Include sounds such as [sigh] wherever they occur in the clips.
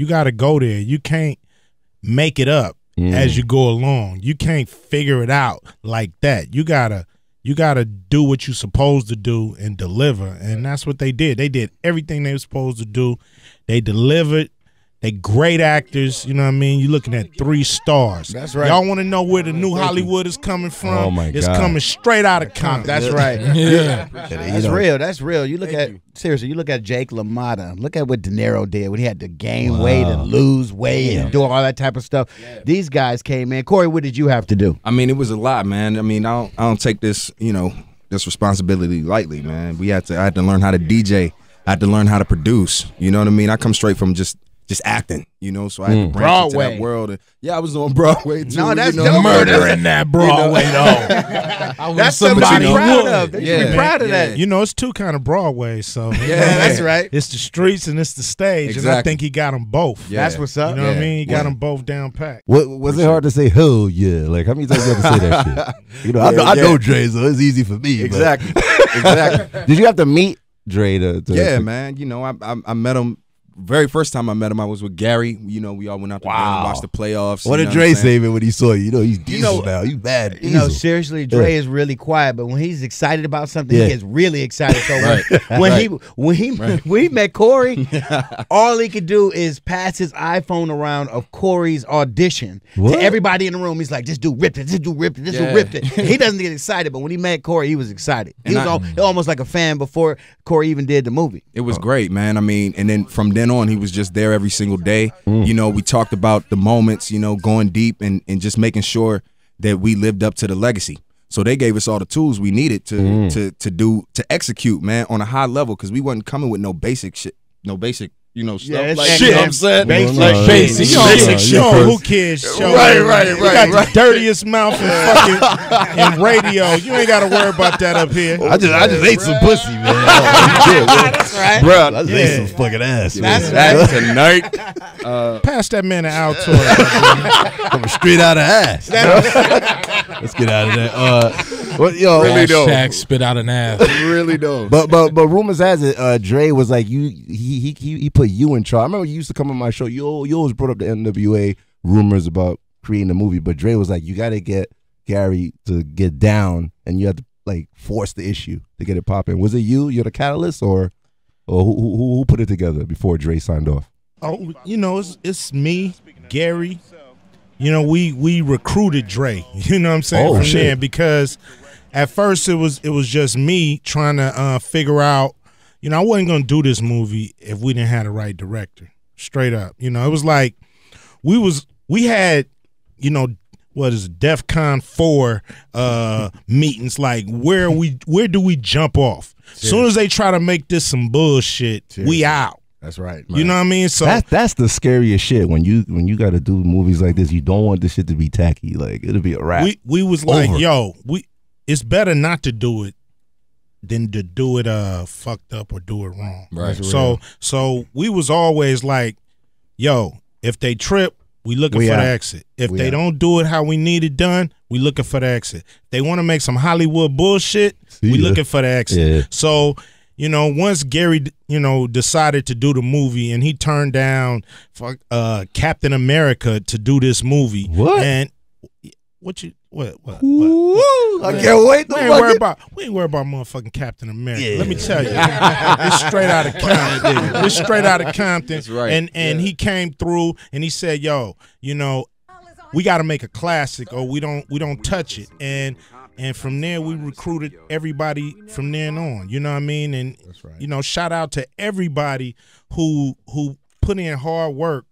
You got to go there. You can't make it up Mm. as you go along. You can't figure it out like that. You gotta you gotta do what you're supposed to do and deliver. And that's what they did. They did everything they were supposed to do. They delivered. They great actors. You know what I mean? You're looking at three stars. That's right. Y'all want to know where the new Hollywood is coming from? Oh, my God. It's coming straight out of Compton. That's right. Yeah. That's real. That's real. You look at seriously. You look at Jake LaMotta. Look at what De Niro did when he had to gain weight and lose weight and do all that type of stuff. These guys came in. Corey, what did you have to do? I mean, it was a lot, man. I mean, I don't, I don't take this, you know, this responsibility lightly, man. We had to, I had to learn how to DJ. I had to learn how to produce. You know what I mean? I come straight from just, just acting, you know. So I had to hmm. branch into Broadway. that world. And, yeah, I was on Broadway [laughs] too. No, that's you know? dope. Murder in that Broadway though. [laughs] I was That's somebody somebody who proud of. They should Yeah. be proud of Yeah. that. You know, it's two kind of Broadway. So Yeah, that's right. It's the streets and it's the stage, and I think he got them both. Yeah. That's what's up. You know what I mean? He got Yeah. them both down packed. What, was it hard to say hell yeah? Like how many times you have to say that shit? [laughs] You know, I, know, I Yeah, know. Dre, so it's easy for me. but- Exactly. exactly. Did you have to meet Dre to? to Yeah, man. You know, I, I I met him. Very first time I met him, I was with Gary. You know, we all went out to dinner, Wow. watched the playoffs. What you did know Dre I'm say when he saw you? You know, he's diesel know- now. You bad You know, seriously, Dre Yeah. is really quiet, but when he's excited about something, Yeah. he gets really excited. So [laughs] when, Right. when Right. he when he [laughs] when he met Corey, [laughs] all he could do is pass his iPhone around of Corey's audition What? to everybody in the room. He's like, "This dude ripped it. This dude ripped it. This Yeah. dude ripped it." He doesn't get excited, but when he met Corey, he was excited. He And was I- al- almost like a fan before Corey even did the movie. It was great, man. I mean, and then from then on, he was just there every single day. Mm. You know, we talked about the moments, you know, going deep and, and just making sure that we lived up to the legacy. So they gave us all the tools we needed to mm. to to do to execute, man, on a high level because we wasn't coming with no basic shit, no basic, you know, stuff it's like shit. you know what I'm saying. Basic No, no, basic no, shit. no, Basic you show. Who cares? Show. Right, right, You right, got right. the dirtiest mouth in fucking in radio. You ain't got to worry about that up here. I just I just ate some pussy, man. [laughs] That's right. Bro, I just Yeah. ate some fucking ass. That's man. right. tonight. [laughs] Pass that man an Altoid. [laughs] Coming straight out of ass. Let's get out of that. Uh, well, yo, Really though. Shaq spit out an ass. really though. But but but rumors has it, uh, Dre was like you. He he he, he put you in charge. I remember you used to come on my show. You you always brought up the NWA rumors about creating a movie, but Dre was like, you got to get Gary to get down, and you have to like force the issue to get it popping. Was it you? You're the catalyst, or or who who, who put it together before Dre signed off? oh, you know, it's, it's me, Gary. You know, we we recruited Dre. [laughs] You know what I'm saying Oh, from shit. because at first it was it was just me trying to uh, figure out. You know, I wasn't gonna do this movie if we didn't have the right director. Straight up, you know, it was like we was we had, you know, what is it, DEF CON four uh [laughs] meetings. Like where we where do we jump off? As soon as they try to make this some bullshit, we out. That's right. You know what I mean? So That's that's the scariest shit when you when you got to do movies like this. You don't want this shit to be tacky. Like it'll be a wrap. we we was like, yo, we it's better not to do it than to do it uh fucked up or do it wrong. Right. So so we was always like, yo, if they trip, we looking We for out. the exit. If We they out. don't do it how we need it done, we looking for the exit. They want to make some Hollywood bullshit, See we ya. looking for the exit. Yeah. So, you know, once Gary, you know, decided to do the movie and he turned down fuck, uh, Captain America to do this movie. What? And what you what what? what? Woo, I can't wait. We ain't fucking- worried about we ain't worried about motherfucking Captain America. Let me tell you, [laughs] it's straight out of Compton. It's straight out of Compton. That's right. And and he came through and he said, "Yo, you know, we got to make a classic, or we don't we don't touch it." And and from there we recruited everybody from then on. You know what I mean? And you know, shout out to everybody who who put in hard work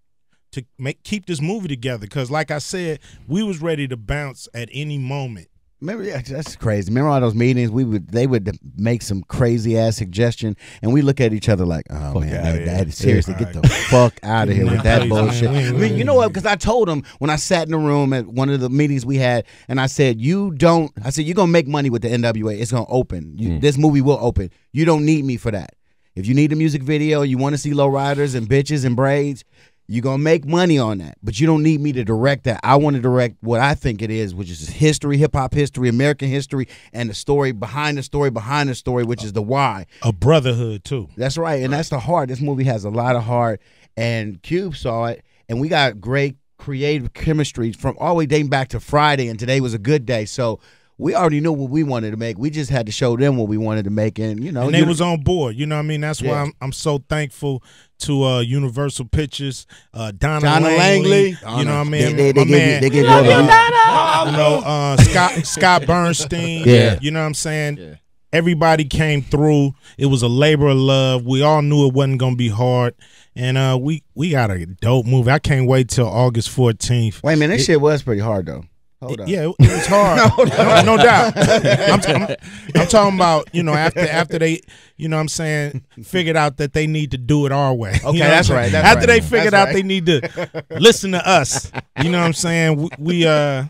to make keep this movie together. Because like I said, we was ready to bounce at any moment. Remember, yeah, that's crazy. Remember all those meetings? We would they would make some crazy ass suggestion, and we look at each other like, "Oh Fuck man, outta that, seriously, Yeah. get the [laughs] fuck out of here with that bullshit." I mean, you know what? Because I told him when I sat in the room at one of the meetings we had, and I said, "You don't." I said, "You're gonna make money with the NWA. It's gonna open. You, mm. This movie will open. You don't need me for that. If you need a music video, you want to see low riders and bitches and braids." You're gonna make money on that, but you don't need me to direct that. I want to direct what I think it is, which is history, hip hop history, American history, and the story behind the story behind the story, which is the why. A brotherhood too. That's right, and that's the heart. This movie has a lot of heart, and Cube saw it, and we got great creative chemistry from all the way dating back to Friday, and today was a good day. So we already knew what we wanted to make. We just had to show them what we wanted to make, and you know, and they you- was on board. You know what I mean? That's why I'm I'm so thankful to uh, Universal Pictures, uh, Donna, Donna Langley. Langley. You know what I mean? they, they My give you, man, they give you all the you know, uh, Scott Scott Bernstein. Yeah. You know what I'm saying? Everybody came through. It was a labor of love. We all knew it wasn't gonna be hard. And uh, we we got a dope movie. I can't wait till August 14th. Wait a minute, this shit was pretty hard though. Hold up. Yeah, it, it was hard. [laughs] no, no doubt. I'm, I'm, I'm talking about you know after after they you know what I'm saying figured out that they need to do it our way. You know that's right, that's after right. they figured That's out right. they need to listen to us. You know what I'm saying? We, we uh.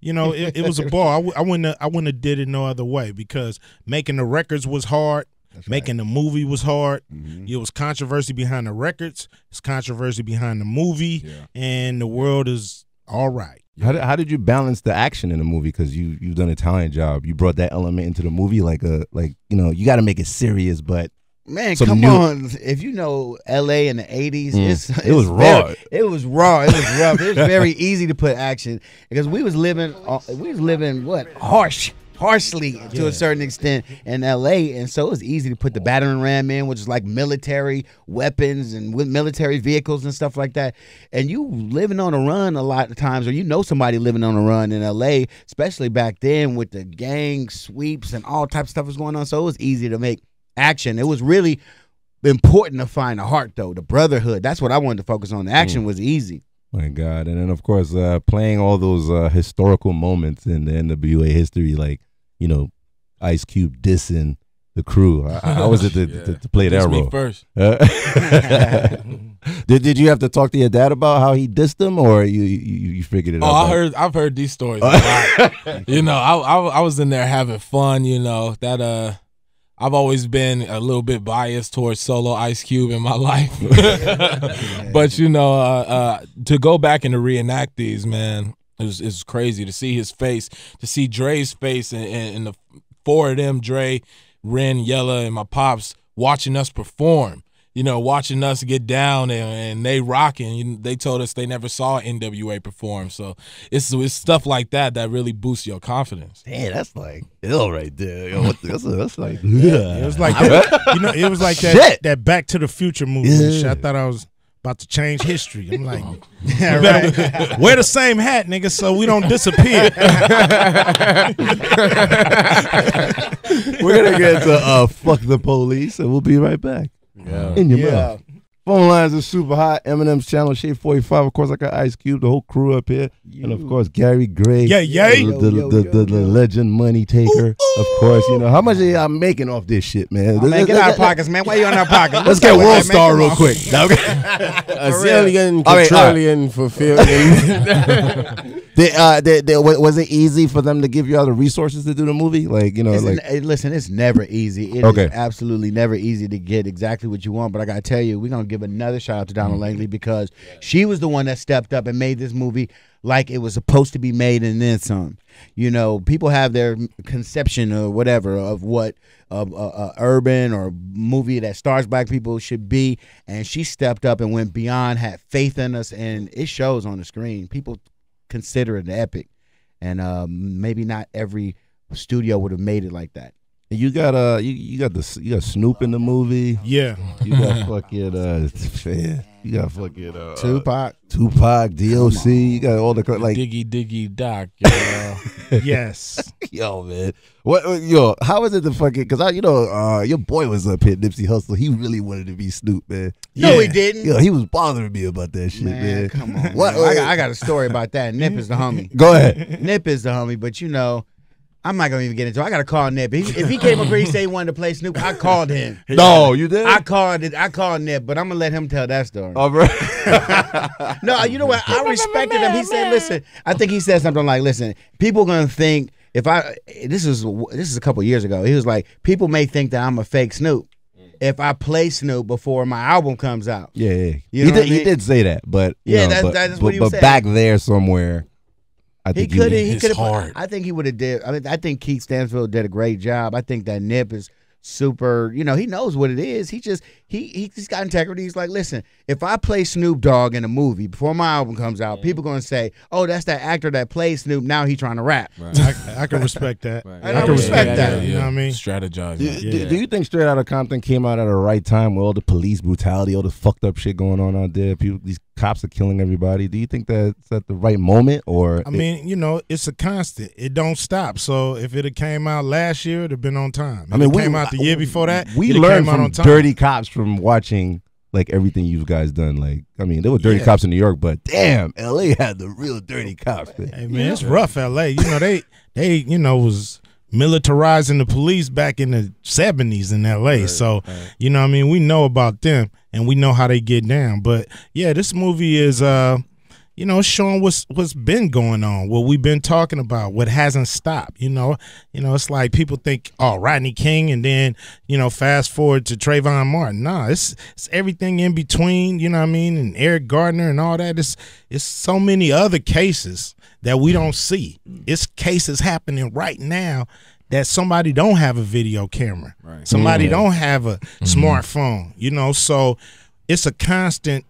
You know, it, it was a ball. I, w- I wouldn't. have- I wouldn't have did it no other way because making the records was hard. Making the movie was hard. Mm-hmm. It was controversy behind the records. It's controversy behind the movie, and the world is all right. How did, how did you balance the action in the movie? Because you you've done a talent job. You brought that element into the movie, like a like you know you got to make it serious, but Man, Some come new- on! If you know L.A. in the '80s, Mm. it's, It was raw. very- it was raw. It was rough. it was [laughs] very easy to put action because we was living. uh, We was living what harsh, harshly to a certain extent in L.A. And so it was easy to put the battering ram in, which is like military weapons and with military vehicles and stuff like that. And you living on a run a lot of times, or you know somebody living on a run in L.A., especially back then with the gang sweeps and all types of stuff was going on. So it was easy to make action. It was really important to find the heart though, the brotherhood. That's what I wanted to focus on. The action was easy. my God! And then of course uh, playing all those uh, historical moments in the NWA history, like you know Ice Cube dissing the crew. I, I was at the, [laughs] Yeah. play that role. first. Uh, [laughs] did Did you have to talk to your dad about how he dissed him, or you you, you figured it Oh, out? I heard I've heard these stories a lot. [laughs] you know, I, I I was in there having fun. You know that uh, I've always been a little bit biased towards solo Ice Cube in my life. but you know, uh, uh, to go back and to reenact these, man, is is crazy to see his face, to see Dre's face, and, and, and the four of them, Dre, Ren, Yella, and my pops watching us perform. You know, watching us get down and, and they rocking. They told us they never saw NWA perform, so it's it's stuff like that that really boosts your confidence. Damn, that's like ill right there. Yo, what the, that's, that's like It was like [laughs] that, you know, it was like that Shit. that Back to the Future movie. Yeah. I thought I was about to change history. I'm like, [laughs] you better [laughs] wear the same hat, nigga, so we don't disappear. [laughs] We're gonna get to uh, fuck the police, and we'll be right back. In your mouth. Phone lines are super hot. Eminem's channel, Shade 45. Of course, I got Ice Cube, the whole crew up here. And of course, Gary Gray. Yeah, yeah. The, the, Yo, yo, the, yo, the, the legend money taker. Of course, you know. How much are y'all making off this shit, man? Oh, man, get out of pockets, man. Why you on our pocket? Let's get What's up World? Star real on. quick. Now, [laughs] okay. A zillion, All right, all right. quadrillion, fulfillion. [laughs] They, uh, they, they, was it easy for them to give you all the resources to do the movie? Like, you know, It's like. n- eh, listen, it's never easy. It is Okay. absolutely never easy to get exactly what you want. But I gotta tell you, we're gonna give another shout out to Mm-hmm. Donna Langley because she was the one that stepped up and made this movie like it was supposed to be made and then some. You know, people have their conception or whatever of what a urban or movie that stars black people should be, and she stepped up and went beyond, had faith in us, and it shows on the screen. People consider it an epic, and um, maybe not every studio would have made it like that. You got uh, you, you got the you got Snoop in the movie. yeah. You got fucking uh, [laughs] you got fucking uh, Tupac. Tupac, DOC. You got all the like, Diggy diggy doc. [laughs] Yes. [laughs] yo, man. What, yo? How is it the fucking? Because I, you know, uh, your boy was up here, Nipsey Hussle. He really wanted to be Snoop, man. No, he didn't. Yo, he was bothering me about that shit, man. Man, come on. What-. I, got, I got a story about that. Nip is the homie. Go ahead. Nip is the homie, but you know, I'm not gonna even get into it. I gotta call Nip. If he, if he came up here, he said he wanted to play Snoop. I called him. [laughs] No, you did. I called it. I called Nip, but I'm gonna let him tell that story. All right. [laughs] No, uh, you know what? I respected him. He said, "Listen." I think he said something like, "Listen, people gonna think if I this is this is a couple years ago. He was like, people may think that I'm a fake Snoop if I play Snoop before my album comes out." Yeah, yeah. You he did. what I He did say that, but you Yeah, know, that's- but, that's but, what he was but saying. back there somewhere, I He could have. He could have. I think he would have did. I mean, I think Keith Stanfield did a great job. I think that Nip is super. You know, he knows what it is. He just he he just got integrity. He's like, listen, if I play Snoop Dogg in a movie before my album comes out, people gonna say, oh, that's that actor that plays Snoop. Now he trying to rap. I, I can respect that. Right. I I can respect respect that. that. You know what I mean? Strategize. Do, man. do- do you think Straight Outta Compton came out at the right time with all the police brutality, all the fucked up shit going on out there? People, these cops are killing everybody. Do you think that's at the right moment, or I mean, you know, it's a constant. It don't stop. So if it had came out last year, it'd have been on time. If I mean, it we came out the year before that, we learned came out from on time. Dirty Cops from watching like everything you guys done. Like, I mean, there were Dirty Yeah. Cops in New York, but damn, L.A. had the real Dirty Cops. man. Hey man, it's rough, L.A. You know they they you know was militarizing the police back in the seventies in L.A. so you know what I mean we know about them and we know how they get down. But yeah, this movie is uh you know showing what's what's been going on, what we've been talking about, what hasn't stopped. You know, you know it's like people think oh Rodney King and then you know fast forward to Trayvon Martin. Nah, it's it's everything in between. You know what I mean and Eric Gardner and all that. It's it's so many other cases that we don't see. It's cases happening right now that somebody don't have a video camera. Right. Somebody don't have a smartphone, you know, so it's a constant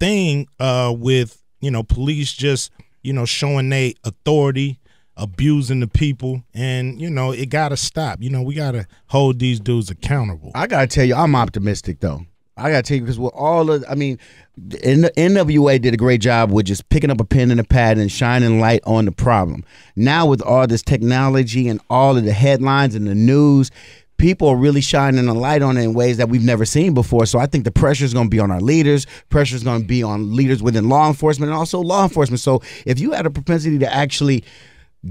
thing uh with, you know, police just, you know, showing they authority, abusing the people and, you know, it got to stop. You know, we got to hold these dudes accountable. I gotta tell you, I'm optimistic though. I gotta tell you because with all of, I mean, NWA did a great job with just picking up a pen and a pad and shining light on the problem. Now with all this technology and all of the headlines and the news, people are really shining a light on it in ways that we've never seen before. So I think the pressure is going to be on our leaders. Pressure is going to be on leaders within law enforcement and also law enforcement. So if you had a propensity to actually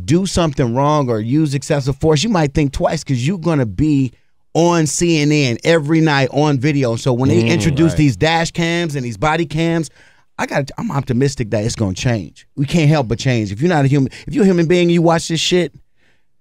do something wrong or use excessive force, you might think twice because you're going to be on CNN every night on video. So when they mm, introduce these dash cams and these body cams, I got I'm optimistic that it's going to change. We can't help but change. If you're not a human, if you're a human being, you watch this shit,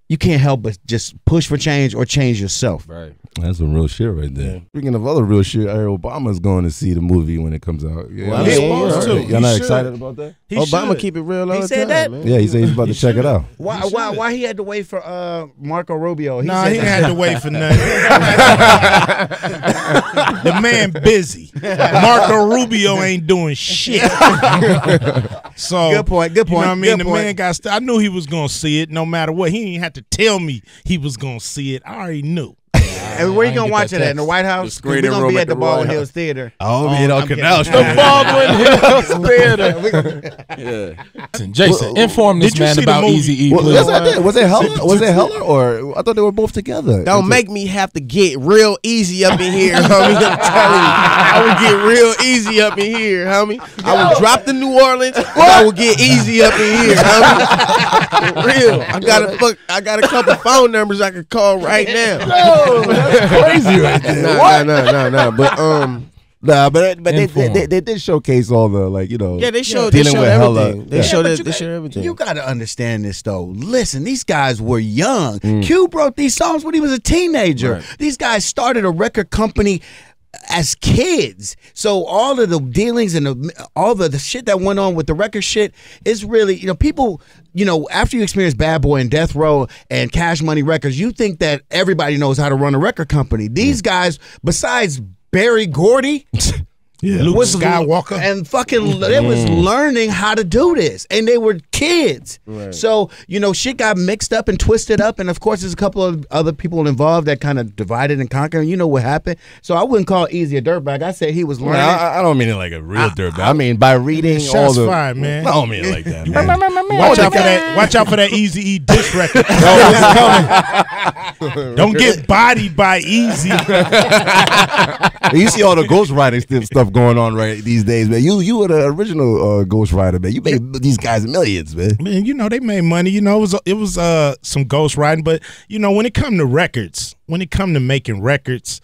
you can't help but just push for change or change yourself. Right. That's some real shit right there. Speaking of other real shit, I heard Obama's going to see the movie when it comes out. Yeah, Well, I He's supposed yeah, to. Y'all He not should. excited about that? He Obama should. keep it real all He the said time, that? man. Yeah, he said he's about to check it out. Why why why he had to wait for uh Marco Rubio? He Nah, said he that- ain't had to wait for [laughs] nothing. the man busy. Marco Rubio ain't doing shit. [laughs] so Good point, good You know point, what I mean? good the point. man got. St- I knew he was gonna see it, no matter what. He didn't have to tell me he was gonna see it. I already knew. And where I you gonna watch it at? In the White House? 'Cause screening We're gonna be at at the the Baldwin Hills Theater. Oh, man, on I'm Canal kidding. Street. Yeah. Oh, [laughs] [laughs] Jason, Jason, inform this man about? Easy E, Was, please. was, that, was it Heller? Was it Heller? Or I thought they were both together. Don't make me have to get real easy up in here, homie. I'm telling you, I would get real easy up in here, homie. I would drop the New Orleans, but I would get easy up in here, homie. For real. I got a fuck. I got a couple phone numbers I could call right now. No, [laughs] that's crazy right there. Nah, nah, nah, nah, nah. But um, Nah, but but they, they, they, they did showcase all the like you know. yeah, they showed they showed with hella- everything. They Yeah. showed but it. you They got- showed everything. You got to understand this though. Listen, these guys were young. Mm. Q wrote these songs when he was a teenager. These guys started a record company as kids. So all of the dealings and the, all the, the shit that went on with the record shit is really, you know, people, you know, after you experience Bad Boy and Death Row and Cash Money Records, you think that everybody knows how to run a record company. These guys, besides Berry Gordy, [laughs] Yeah, Luke was Skywalker. and fucking they was mm. learning how to do this and they were kids so you know shit got mixed up and twisted up and of course there's a couple of other people involved that kind of divided and conquered you know what happened so i wouldn't call Eazy a dirtbag i said he was Nah, learning I, I don't mean it like a real dirtbag. I mean by reading all Shots the. fired, man. I don't mean it like that. [laughs] Man. Watch out for that. Watch out for that Easy E diss record. [laughs] [laughs] Don't get bodied by Eazy. you see all the ghostwriting st- stuff going on right these days, man. You you were the original uh, ghostwriter, man. You made these guys millions, man. Man, you know they made money. You know it was it was uh some ghost writing, but you know when it come to records, when it come to making records,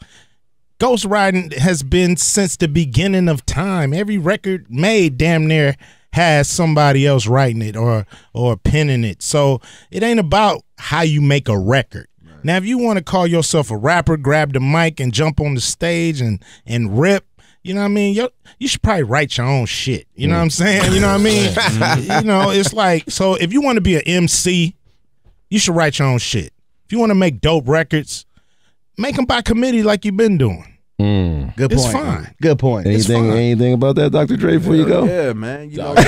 ghost writing has been since the beginning of time. Every record made, damn near has somebody else writing it or or penning it. So it ain't about how you make a record. Now, if you want to call yourself a rapper, grab the mic and jump on the stage and and rip. You know what I mean? You you should probably write your own shit. You know mm. what I'm saying? You know what I mean? [laughs] [laughs] you know, it's like so if you want to be an MC, you should write your own shit. If you want to make dope records, make them by committee like you've been doing. Mm. Good It's point. fine. Good point. It's Anything, fine. anything about that, Dr. Dre, before you go? Yeah, man. You know, [laughs] Hell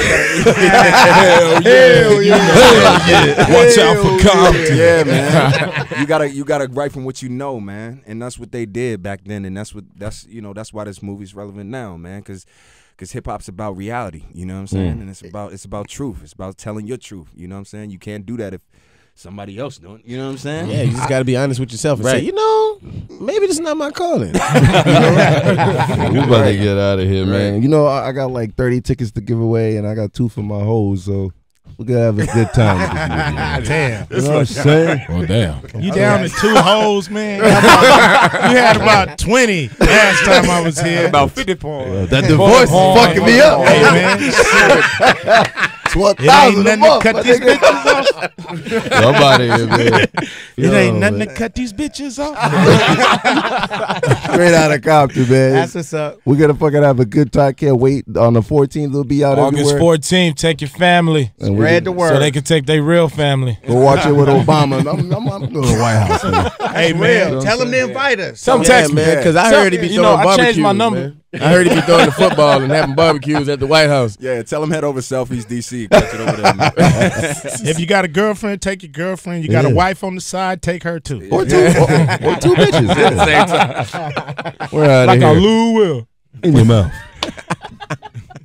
yeah. yeah. Watch out for Compton. yeah, man. You gotta you gotta write from what you know, man, and that's what they did back then, and that's what that's you know that's why this movie's relevant now, man, because. Because hip hop's about reality, you know what I'm saying, and it's about it's about truth. It's about telling your truth. You know what I'm saying. You can't do that if somebody else doing. it, You know what I'm saying? Yeah, you just got to be honest with yourself and say, you know, maybe this is not my calling. [laughs] we about to get out of here, man. You know, I, I got like 30 tickets to give away, and I got two for my hoes, so we're gonna have a good time with this [laughs] Damn. You know what I'm saying? Well, damn. You down to two hoes, man. You had about 20 last time I was here. About fifty points. Uh, that divorce is fucking me up. Hey, man. [laughs] shit. It ain't a nothing to month. cut these bitches off. I'm out of here, man. It Yo, ain't nothing to cut these bitches off. Straight out of Compton, man. That's what's up. We're gonna fucking have a good time. Can't wait. On the 14th, they'll be out August everywhere. 14th, take your family And we're Spread the gonna word. so they can take their real family. Go watch it with [laughs] Obama. I'm, I'm, I'm going to the White House. Man. hey, man. Real. Tell them to invite us. Some yeah, text me. man, because I heard he be you throwing know, I changed my number. man. I heard he be throwing the football and having barbecues at the White House. Yeah, tell him head over Selfies DC. Catch it over there, man. [laughs] If you got a girlfriend, take your girlfriend. You got Yeah. a wife on the side, take her too. Or two, or, or two bitches. [laughs] Yeah. We're out Like of a here. Lou will. In your mouth. [laughs]